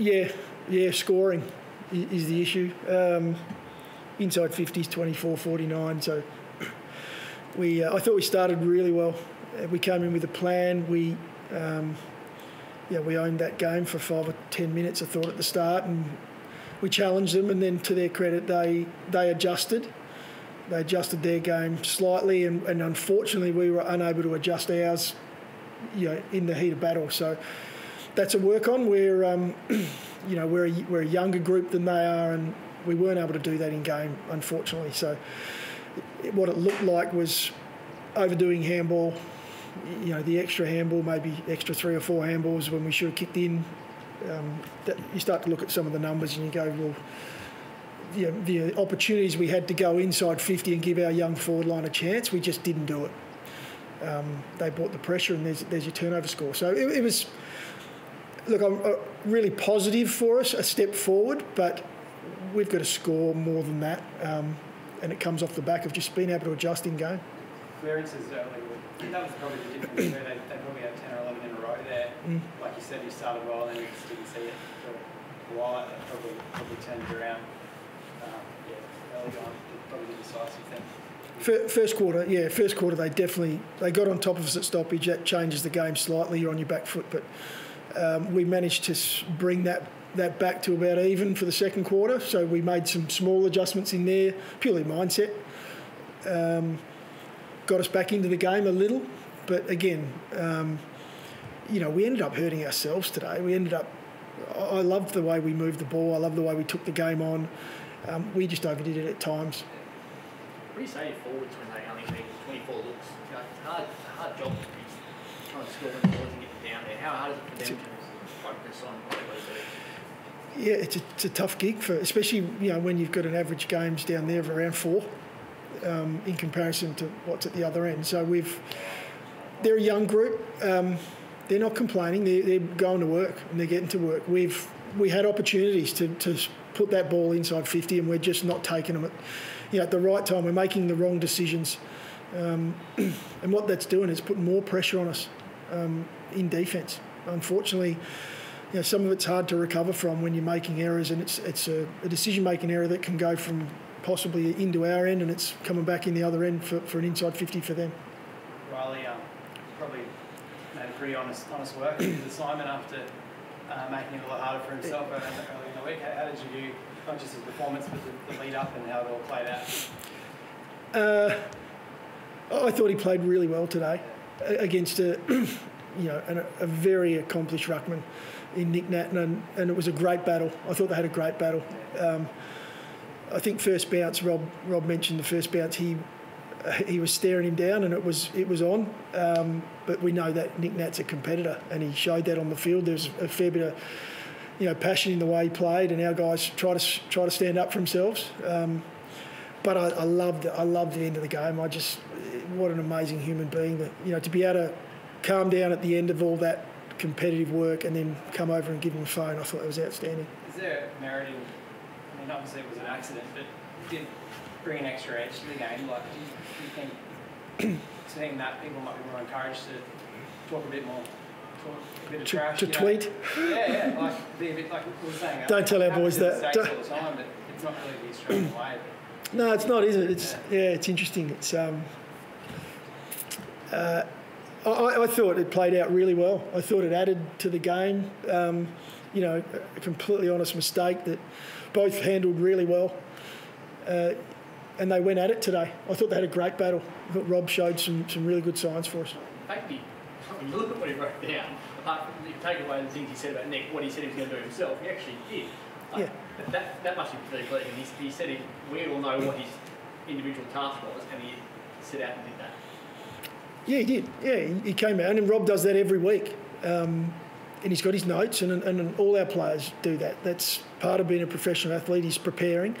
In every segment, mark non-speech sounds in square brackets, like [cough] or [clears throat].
Yeah, yeah, scoring is the issue. Um, inside 50s, 24, 49. So [clears throat] we, uh, I thought we started really well. Uh, we came in with a plan. We, um, yeah, we owned that game for five or ten minutes. I thought at the start, and we challenged them. And then, to their credit, they they adjusted. They adjusted their game slightly, and, and unfortunately, we were unable to adjust ours. You know, in the heat of battle. So that's a work on. We're, um, [clears throat] you know, we're a, we're a younger group than they are, and we weren't able to do that in game, unfortunately. So what it looked like was overdoing handball. You know, the extra handball, maybe extra three or four handballs when we should have kicked in. Um, that you start to look at some of the numbers and you go, well, you know, the opportunities we had to go inside 50 and give our young forward line a chance, we just didn't do it. Um, they brought the pressure and there's, there's your turnover score. So it, it was, look, I'm uh, really positive for us, a step forward, but we've got to score more than that. Um, and it comes off the back of just being able to adjust in game. Clearances early, that was probably the difference. they, they probably had 10 or 11 in a row there. Mm. Like you said, you started well and you just didn't see it for a while. It probably, probably turned around. Um, yeah, early on, probably the decisive thing. First quarter, yeah, first quarter they definitely they got on top of us at stoppage. That changes the game slightly. You're on your back foot, but um, we managed to bring that that back to about even for the second quarter. So we made some small adjustments in there, purely mindset. Um, got us back into the game a little, but again, um, you know, we ended up hurting ourselves today. We ended up. I loved the way we moved the ball. I love the way we took the game on. Um, we just overdid it at times. What do you say to forwards when they only need 24 looks? It's hard, a hard job be trying to score How hard is it for them to focus on what they yeah, it's a, it's a tough gig for, especially you know when you've got an average games down there of around four, um, in comparison to what's at the other end. So we've, they're a young group. Um, they're not complaining. They're, they're going to work and they're getting to work. We've we had opportunities to, to put that ball inside 50 and we're just not taking them at, you know, at the right time. We're making the wrong decisions. Um, [clears throat] and what that's doing is putting more pressure on us um, in defence. Unfortunately, you know, some of it's hard to recover from when you're making errors, and it's it's a, a decision making error that can go from possibly into our end, and it's coming back in the other end for, for an inside 50 for them. Reilly um, probably made a pretty honest honest work of his assignment after uh, making it a lot harder for himself early in the week. How, how did you view not just his performance, but the, the lead up and how it all played out? Uh, I thought he played really well today against a, [clears throat] you know, a, a very accomplished ruckman in Nick Naitanui, and, and it was a great battle. I thought they had a great battle. Um, I think first bounce, Rob Rob mentioned the first bounce. He he was staring him down, and it was it was on. Um, but we know that Nick Nat's a competitor, and he showed that on the field. There's a fair bit of you know passion in the way he played, and our guys try to try to stand up for themselves. Um, but I, I loved I loved the end of the game. I just what an amazing human being that you know to be able to calm down at the end of all that competitive work and then come over and give him a phone. I thought it was outstanding. Is there merit in, I mean, obviously it was an accident, but did bring an extra edge to the game? Like, do you, do you think seeing that people might be more encouraged to talk a bit more? a bit of to, trash, to tweet? Yeah, yeah, like be a bit like we were saying. Don't tell our boys that. All the time, but it's not really the Australian way. No, it's not, is it? It's yeah, yeah it's interesting. It's um, uh, I, I, thought it played out really well. I thought it added to the game. Um, you know, a completely honest mistake that both handled really well. Uh, and they went at it today. I thought they had a great battle. I thought Rob showed some, some really good signs for us. Thank you. [laughs] Look at what he wrote down. Apart from, you take away the things he said about Nick, what he said he was going to do himself, he actually did. Like, yeah. That, that must be pretty pleasing. He, he said he, we all know what his individual task was, and he set out and did that. Yeah, he did. Yeah, he, came out, and Rob does that every week. Um, and he's got his notes, and, and all our players do that. That's part of being a professional athlete. He's preparing.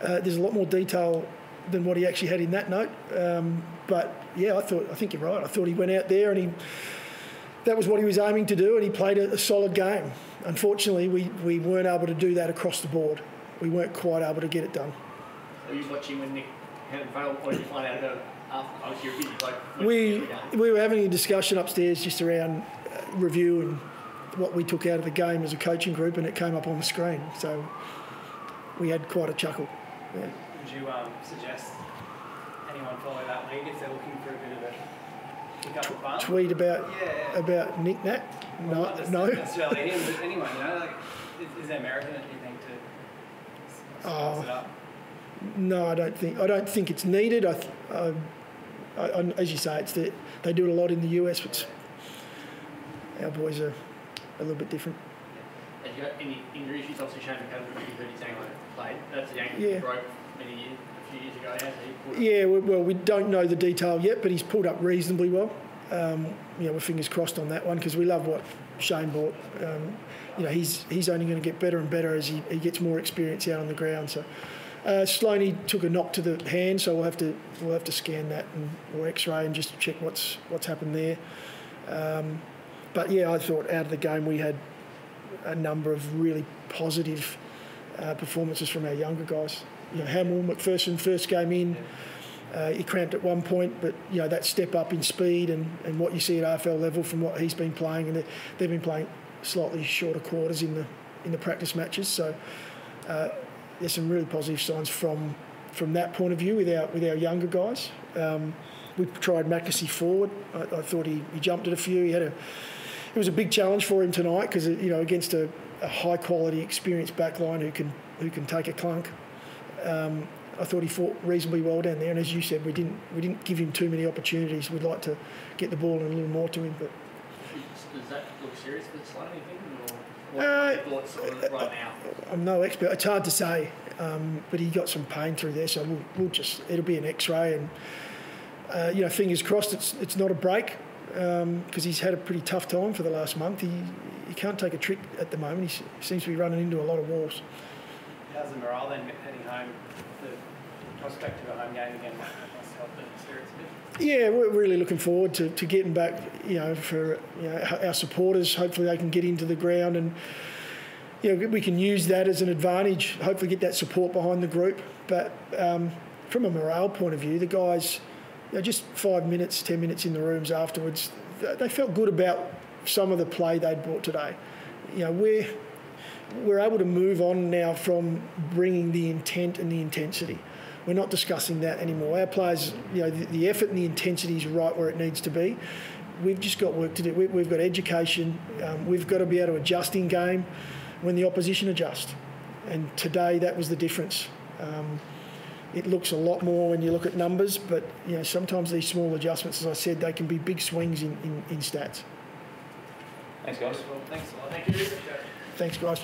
Uh, there's a lot more detail than what he actually had in that note. Um, but yeah, I thought I think you're right. I thought he went out there and he that was what he was aiming to do, and he played a, a solid game. Unfortunately, we, we weren't able to do that across the board. We weren't quite able to get it done. Were you watching when Nick had or did you find out about it? We we were having a discussion upstairs just around uh, review and what we took out of the game as a coaching group, and it came up on the screen. So we had quite a chuckle. Yeah. Would you um, suggest anyone follow that lead if they're looking for a bit of a pick up the fun? Tweet about Yeah. about Nick Nat? Well, No, not no. him, but anyone, you know, like, is, is there merit in it, do you think, to Oh. it up? No, I don't think. I don't think it's needed. I, th- I, I, as you say, it's the, they do it a lot in the US, but our boys are a little bit different. Have you got any injury issues? Obviously, Shane McAdams, you heard his ankle played. That's the ankle Yeah. he broke many years, a few years ago. Hasn't he? Pulled- Yeah, well, we don't know the detail yet, but he's pulled up reasonably well. Um, you know, we're fingers crossed on that one because we love what Shane brought. Um, you know, he's he's only going to get better and better as he, he gets more experience out on the ground. So, uh, Sloaney took a knock to the hand, so we'll have to we'll have to scan that and or X-ray and just check what's what's happened there. Um, but yeah, I thought out of the game we had a number of really positive uh, performances from our younger guys. You know, Hamill McPherson first game in. Uh, he cramped at one point, but you know that step up in speed and, and what you see at AFL level from what he's been playing, and they- they've been playing slightly shorter quarters in the in the practice matches. So uh, there's some really positive signs from from that point of view with our with our younger guys. Um, we tried McAsey forward. I, I thought he, he jumped at a few. He had a it was a big challenge for him tonight because you know against a, a high quality, experienced backline who can who can take a clunk. Um, I thought he fought reasonably well down there, and as you said, we didn't we didn't give him too many opportunities. We'd like to get the ball and a little more to him, but Does that look serious for the? Or Uh, are your thoughts on it right? I'm no expert. It's hard to say, um, but he got some pain through there, so we'll, we'll just it'll be an X-ray, and uh, you know, fingers crossed. It's it's not a break because he's had a pretty tough time for the last month. He he can't take a trick at the moment. He seems to be running into a lot of walls. How's the morale then heading home? The prospect of a home game again Yeah, we're really looking forward to, to getting back. You know, for you know, our supporters, hopefully they can get into the ground and you know we can use that as an advantage. Hopefully, get that support behind the group. But um, from a morale point of view, the guys, you know, just five minutes, ten minutes in the rooms afterwards, they felt good about some of the play they'd brought today. You know, we're we're able to move on now from bringing the intent and the intensity. We're not discussing that anymore. Our players, you know, the, the effort and the intensity is right where it needs to be. We've just got work to do. We, we've got education. Um, we've got to be able to adjust in game when the opposition adjust. And today that was the difference. Um, it looks a lot more when you look at numbers, but you know sometimes these small adjustments, as I said, they can be big swings in, in, in stats. Thanks, guys. Well, thanks a lot. Thank you. Thanks, guys.